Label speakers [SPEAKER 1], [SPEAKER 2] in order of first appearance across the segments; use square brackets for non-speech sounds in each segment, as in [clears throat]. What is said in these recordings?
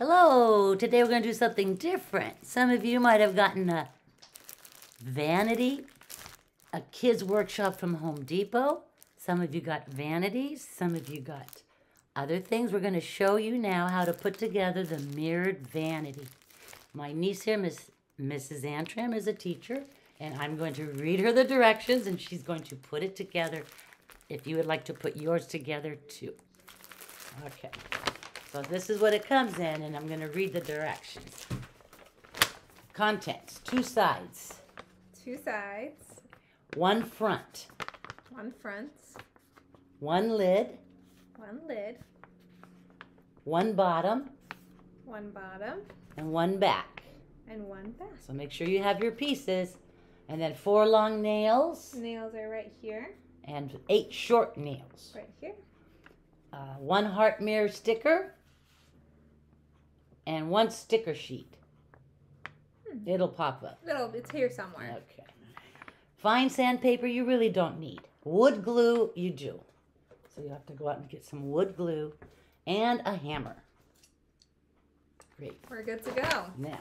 [SPEAKER 1] Hello, today we're going to do something different. Some of you might have gotten a vanity, a kids workshop from Home Depot. Some of you got vanities, some of you got other things. We're going to show you now how to put together the mirrored vanity. My niece here, Miss Mrs. Antrim, is a teacher, and I'm going to read her the directions, and she's going to put it together if you would like to put yours together too. Okay. So this is what it comes in, and I'm going to read the directions. Contents, two sides,
[SPEAKER 2] Two sides,
[SPEAKER 1] one front,
[SPEAKER 2] one front,
[SPEAKER 1] one lid,
[SPEAKER 2] one lid,
[SPEAKER 1] one bottom,
[SPEAKER 2] one bottom,
[SPEAKER 1] and one back.
[SPEAKER 2] and one back.
[SPEAKER 1] So make sure you have your pieces. And then four long nails
[SPEAKER 2] Nails are right here,
[SPEAKER 1] and eight short nails.
[SPEAKER 2] right here.
[SPEAKER 1] Uh, one heart mirror sticker and one sticker sheet.
[SPEAKER 2] Hmm.
[SPEAKER 1] It'll pop up.
[SPEAKER 2] Little, it's here somewhere.
[SPEAKER 1] Okay. Fine sandpaper you really don't need. Wood glue you do. So you have to go out and get some wood glue and a hammer. Great.
[SPEAKER 2] We're good to go.
[SPEAKER 1] Now,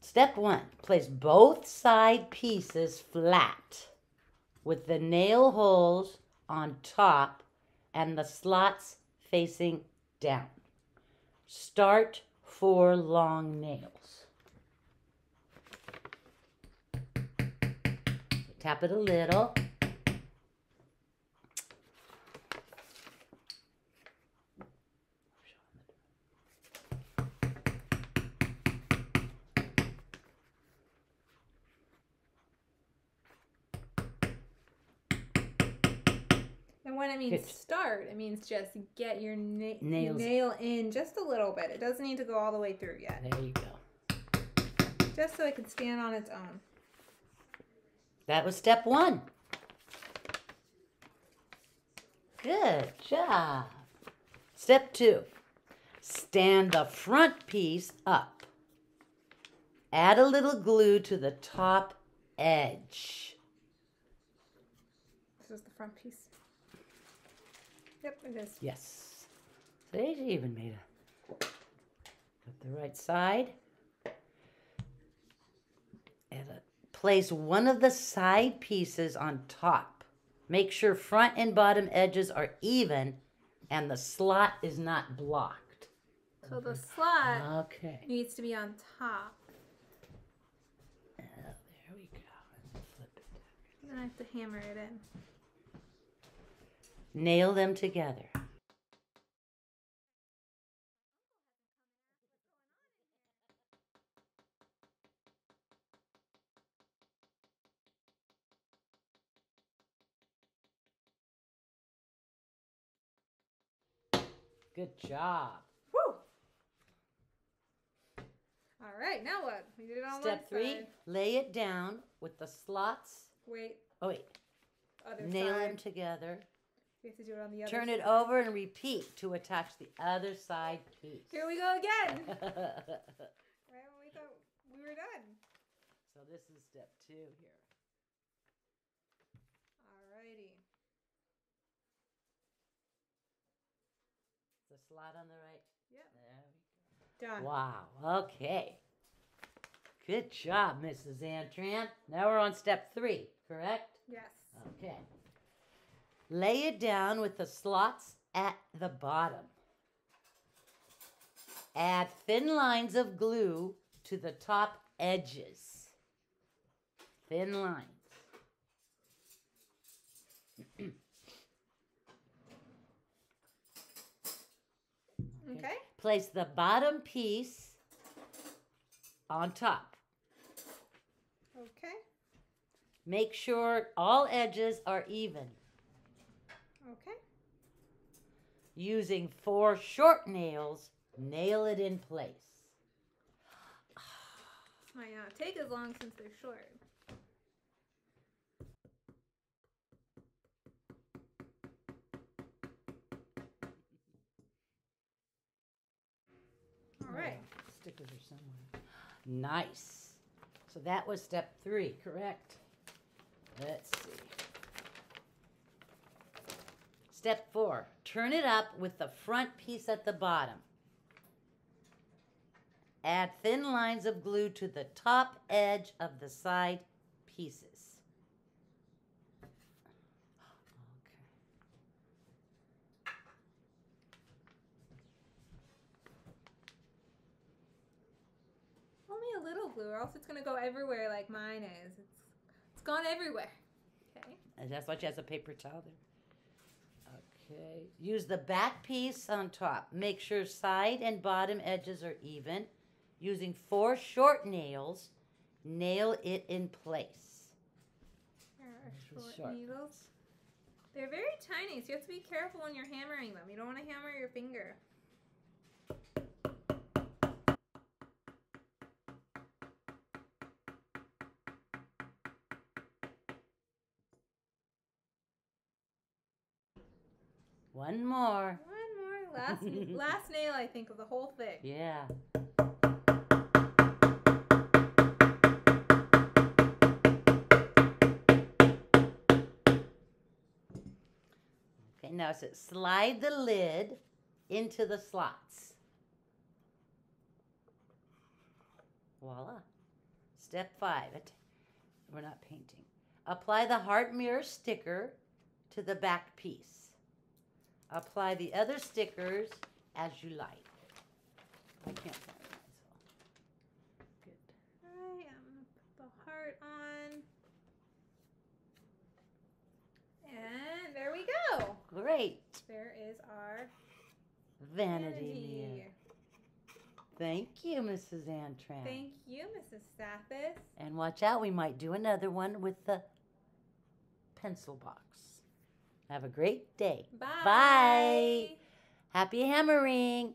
[SPEAKER 1] step one, place both side pieces flat with the nail holes on top and the slots facing down. Start four long nails. Tap it a little.
[SPEAKER 2] And when it means
[SPEAKER 1] Good.
[SPEAKER 2] start, it means just get your na-
[SPEAKER 1] Nails.
[SPEAKER 2] nail in just a little bit. It doesn't need to go all the way through yet.
[SPEAKER 1] There you go.
[SPEAKER 2] Just so it can stand on its own.
[SPEAKER 1] That was step one. Good job. Step two stand the front piece up. Add a little glue to the top edge.
[SPEAKER 2] This is the front piece. Yep, it is.
[SPEAKER 1] Yes. See, she even made a. Got the right side. And uh, place one of the side pieces on top. Make sure front and bottom edges are even and the slot is not blocked.
[SPEAKER 2] So the slot
[SPEAKER 1] Okay.
[SPEAKER 2] needs to be on top.
[SPEAKER 1] Oh, there we go. Flip.
[SPEAKER 2] Then I have to hammer it in.
[SPEAKER 1] Nail them together. Good job.
[SPEAKER 2] Woo! All right, now what? We did it on
[SPEAKER 1] Step
[SPEAKER 2] one
[SPEAKER 1] three,
[SPEAKER 2] side.
[SPEAKER 1] lay it down with the slots.
[SPEAKER 2] Wait,
[SPEAKER 1] Oh, wait.
[SPEAKER 2] other
[SPEAKER 1] Nail
[SPEAKER 2] side.
[SPEAKER 1] them together.
[SPEAKER 2] We have to do it on the other
[SPEAKER 1] Turn
[SPEAKER 2] side.
[SPEAKER 1] it over and repeat to attach the other side piece.
[SPEAKER 2] Here we go again. [laughs] right when we thought we were done.
[SPEAKER 1] So this is step two here.
[SPEAKER 2] Alrighty.
[SPEAKER 1] The slot on the right.
[SPEAKER 2] Yep.
[SPEAKER 1] There
[SPEAKER 2] Done.
[SPEAKER 1] we go. Wow. Okay. Good job, Mrs. Antran. Now we're on step three, correct?
[SPEAKER 2] Yes.
[SPEAKER 1] Okay. Lay it down with the slots at the bottom. Add thin lines of glue to the top edges. Thin lines. [clears throat]
[SPEAKER 2] Okay.
[SPEAKER 1] Place the bottom piece on top.
[SPEAKER 2] Okay.
[SPEAKER 1] Make sure all edges are even.
[SPEAKER 2] Okay.
[SPEAKER 1] Using four short nails, nail it in place.
[SPEAKER 2] Might not uh, take as long since they're short. All right.
[SPEAKER 1] Oh, stickers are somewhere. Nice. So that was step three, correct? Let's see. Step four, turn it up with the front piece at the bottom. Add thin lines of glue to the top edge of the side pieces. Okay.
[SPEAKER 2] Only a little glue, or else it's gonna go everywhere like mine is. It's it's gone everywhere. Okay.
[SPEAKER 1] And that's why she has a paper towel there. Okay. Use the back piece on top. Make sure side and bottom edges are even. Using four short nails, nail it in place.
[SPEAKER 2] Short,
[SPEAKER 1] short
[SPEAKER 2] needles. They're very tiny, so you have to be careful when you're hammering them. You don't want to hammer your finger.
[SPEAKER 1] One more.
[SPEAKER 2] One more. Last [laughs] last nail, I think, of the whole thing.
[SPEAKER 1] Yeah. Okay, now says slide the lid into the slots. Voila. Step five. It- We're not painting. Apply the heart mirror sticker to the back piece. Apply the other stickers as you like. I can't find so. Good.
[SPEAKER 2] I'm gonna put the heart on. And there we go.
[SPEAKER 1] Great.
[SPEAKER 2] There is our
[SPEAKER 1] Vanity,
[SPEAKER 2] vanity.
[SPEAKER 1] mirror. Thank you, Mrs. Antran.
[SPEAKER 2] Thank you, Mrs. Stathis.
[SPEAKER 1] and watch out, we might do another one with the pencil box. Have a great day.
[SPEAKER 2] Bye.
[SPEAKER 1] Bye. Happy hammering.